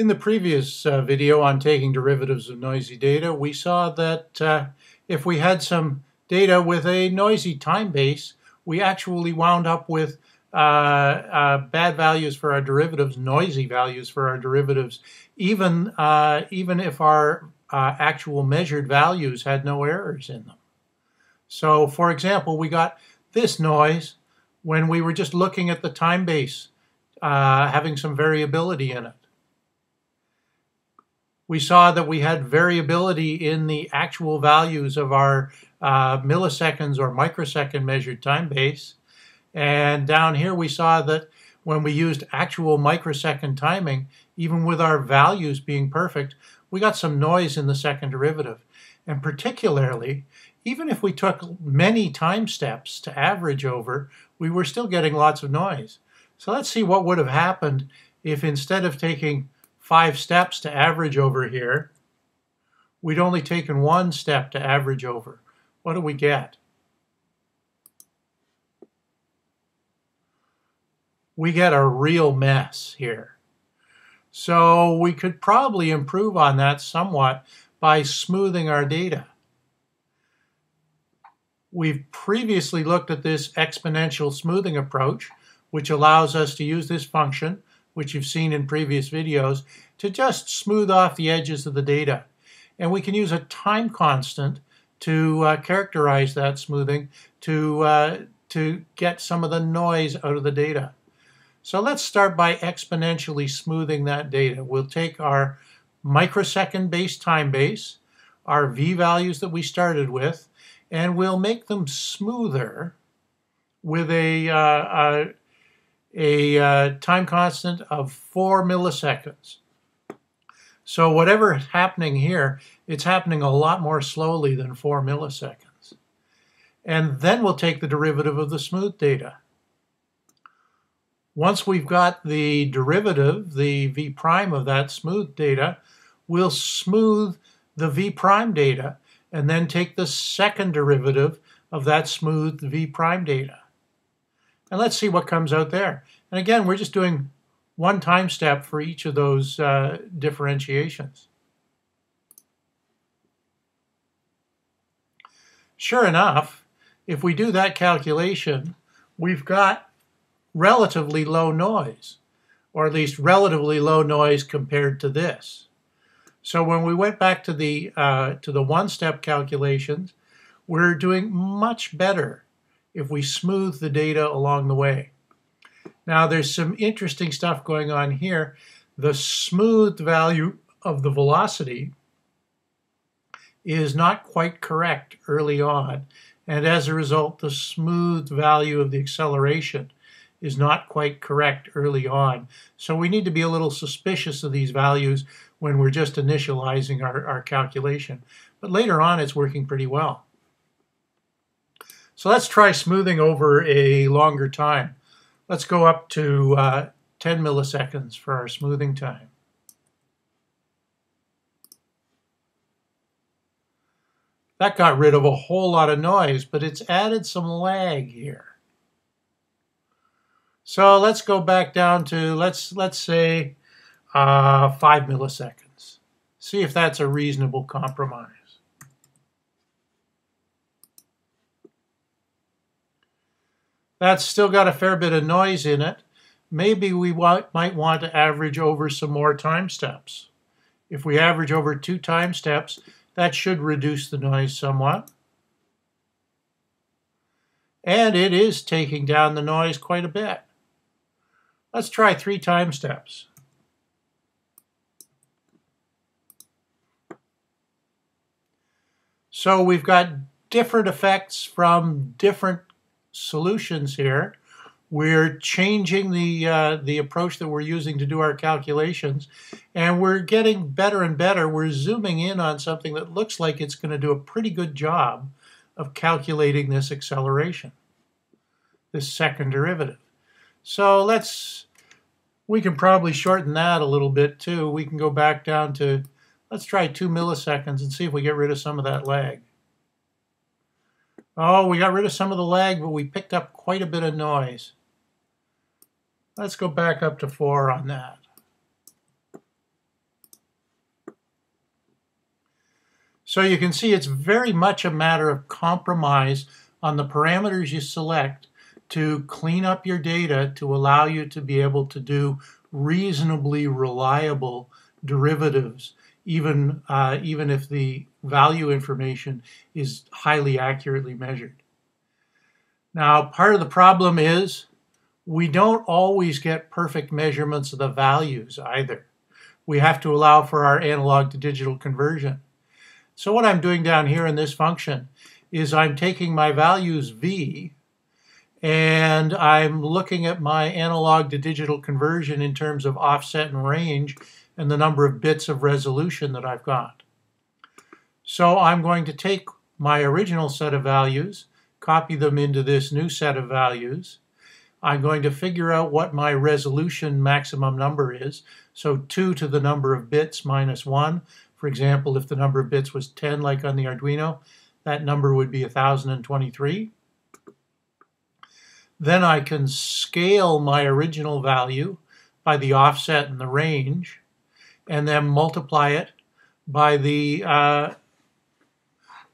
In the previous uh, video on taking derivatives of noisy data, we saw that uh, if we had some data with a noisy time base, we actually wound up with uh, uh bad values for our derivatives, noisy values for our derivatives, even, uh, even if our uh, actual measured values had no errors in them. So, for example, we got this noise when we were just looking at the time base having some variability in it we saw that we had variability in the actual values of our uh, milliseconds or microsecond measured time base. And down here we saw that when we used actual microsecond timing, even with our values being perfect, we got some noise in the second derivative. And particularly, even if we took many time steps to average over, we were still getting lots of noise. So let's see what would have happened if instead of taking five steps to average over here. We'd only taken one step to average over. What do we get? We get a real mess here. So we could probably improve on that somewhat by smoothing our data. We've previously looked at this exponential smoothing approach, which allows us to use this function which you've seen in previous videos, to just smooth off the edges of the data. And we can use a time constant to uh, characterize that smoothing to, uh, to get some of the noise out of the data. So let's start by exponentially smoothing that data. We'll take our microsecond base time base, our v values that we started with, and we'll make them smoother with a, uh, a uh, time constant of four milliseconds. So whatever is happening here, it's happening a lot more slowly than four milliseconds. And then we'll take the derivative of the smooth data. Once we've got the derivative, the v prime of that smooth data, we'll smooth the v prime data and then take the second derivative of that smooth v prime data. And let's see what comes out there. And again, we're just doing one time step for each of those uh, differentiations. Sure enough, if we do that calculation, we've got relatively low noise, or at least relatively low noise compared to this. So when we went back to the, uh, to the one-step calculations, we're doing much better if we smooth the data along the way. Now there's some interesting stuff going on here. The smoothed value of the velocity is not quite correct early on. And as a result, the smoothed value of the acceleration is not quite correct early on. So we need to be a little suspicious of these values when we're just initializing our, our calculation. But later on, it's working pretty well. So let's try smoothing over a longer time. Let's go up to uh, 10 milliseconds for our smoothing time. That got rid of a whole lot of noise, but it's added some lag here. So let's go back down to, let's, let's say, uh, 5 milliseconds. See if that's a reasonable compromise. That's still got a fair bit of noise in it. Maybe we might want to average over some more time steps. If we average over two time steps, that should reduce the noise somewhat. And it is taking down the noise quite a bit. Let's try three time steps. So we've got different effects from different solutions here. We're changing the, uh, the approach that we're using to do our calculations, and we're getting better and better. We're zooming in on something that looks like it's going to do a pretty good job of calculating this acceleration, this second derivative. So let's, we can probably shorten that a little bit too. We can go back down to, let's try two milliseconds and see if we get rid of some of that lag. Oh, we got rid of some of the lag, but we picked up quite a bit of noise. Let's go back up to 4 on that. So you can see it's very much a matter of compromise on the parameters you select to clean up your data to allow you to be able to do reasonably reliable derivatives, even, uh, even if the value information is highly accurately measured. Now, part of the problem is we don't always get perfect measurements of the values either. We have to allow for our analog to digital conversion. So what I'm doing down here in this function is I'm taking my values v and I'm looking at my analog to digital conversion in terms of offset and range and the number of bits of resolution that I've got. So I'm going to take my original set of values, copy them into this new set of values. I'm going to figure out what my resolution maximum number is. So 2 to the number of bits minus 1. For example, if the number of bits was 10 like on the Arduino, that number would be 1023. Then I can scale my original value by the offset and the range, and then multiply it by the uh,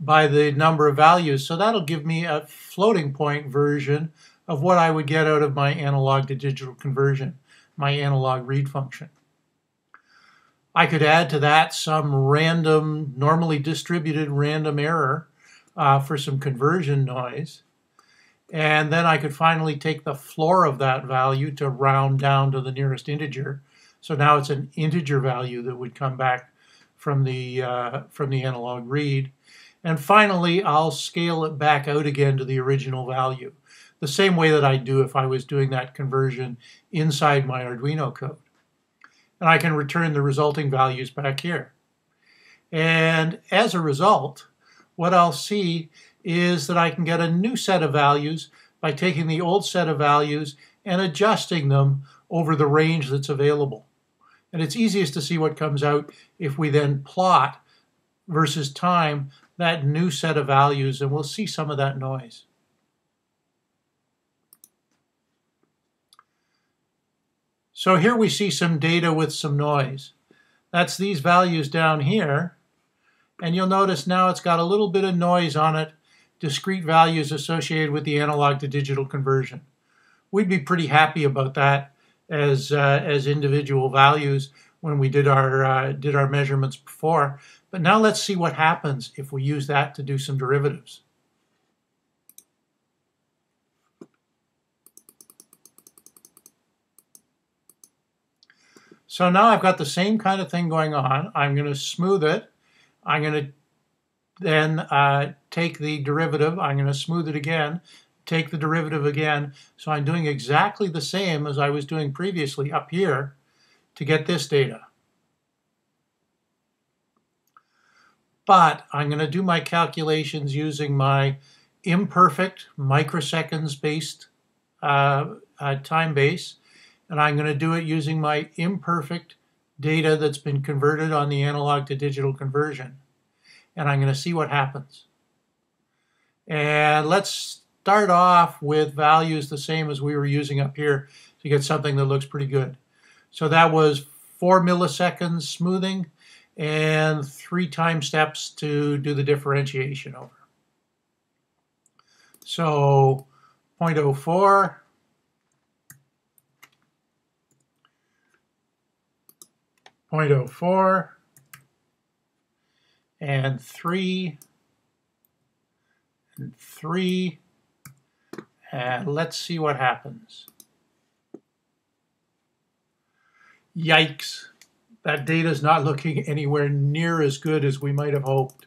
by the number of values. So that'll give me a floating point version of what I would get out of my analog to digital conversion, my analog read function. I could add to that some random, normally distributed random error uh, for some conversion noise. And then I could finally take the floor of that value to round down to the nearest integer. So now it's an integer value that would come back from the, uh, from the analog read. And finally, I'll scale it back out again to the original value, the same way that I'd do if I was doing that conversion inside my Arduino code. And I can return the resulting values back here. And as a result, what I'll see is that I can get a new set of values by taking the old set of values and adjusting them over the range that's available. And it's easiest to see what comes out if we then plot versus time that new set of values, and we'll see some of that noise. So here we see some data with some noise. That's these values down here. And you'll notice now it's got a little bit of noise on it, discrete values associated with the analog to digital conversion. We'd be pretty happy about that as, uh, as individual values when we did our, uh, did our measurements before. But now let's see what happens if we use that to do some derivatives. So now I've got the same kind of thing going on. I'm going to smooth it I'm going to then uh, take the derivative, I'm going to smooth it again, take the derivative again. So I'm doing exactly the same as I was doing previously up here to get this data. But I'm going to do my calculations using my imperfect microseconds based uh, uh, time base, and I'm going to do it using my imperfect data that's been converted on the analog to digital conversion. And I'm going to see what happens. And let's start off with values the same as we were using up here to get something that looks pretty good. So that was 4 milliseconds smoothing and three time steps to do the differentiation over. So 0.04 0.04 and 3 and 3 and let's see what happens. Yikes, that data is not looking anywhere near as good as we might have hoped.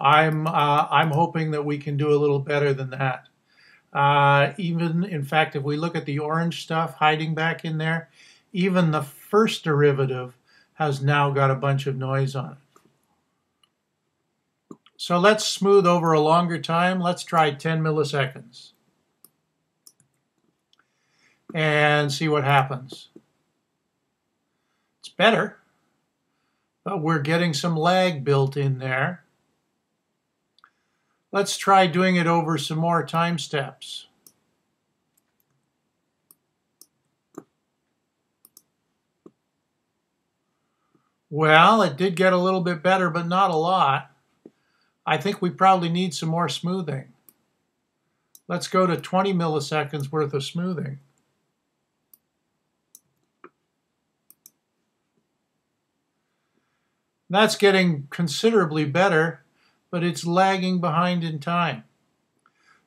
I'm, uh, I'm hoping that we can do a little better than that. Uh, even, in fact, if we look at the orange stuff hiding back in there, even the first derivative has now got a bunch of noise on it. So let's smooth over a longer time. Let's try 10 milliseconds and see what happens. Better, but we're getting some lag built in there. Let's try doing it over some more time steps. Well, it did get a little bit better, but not a lot. I think we probably need some more smoothing. Let's go to 20 milliseconds worth of smoothing. That's getting considerably better, but it's lagging behind in time.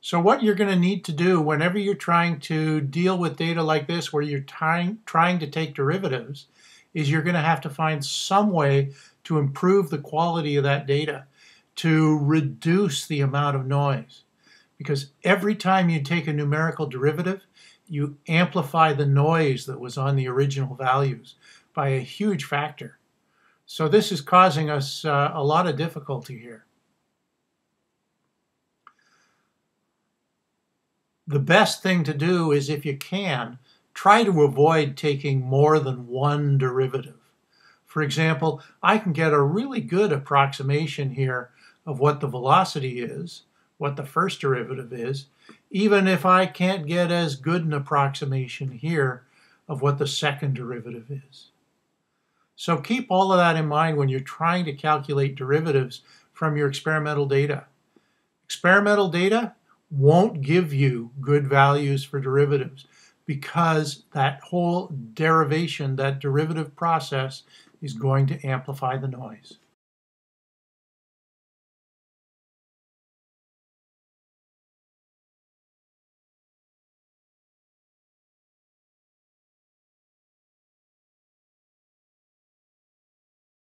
So what you're going to need to do whenever you're trying to deal with data like this, where you're trying, trying to take derivatives, is you're going to have to find some way to improve the quality of that data, to reduce the amount of noise. Because every time you take a numerical derivative, you amplify the noise that was on the original values by a huge factor. So this is causing us uh, a lot of difficulty here. The best thing to do is if you can, try to avoid taking more than one derivative. For example, I can get a really good approximation here of what the velocity is, what the first derivative is, even if I can't get as good an approximation here of what the second derivative is. So keep all of that in mind when you're trying to calculate derivatives from your experimental data. Experimental data won't give you good values for derivatives because that whole derivation, that derivative process, is going to amplify the noise.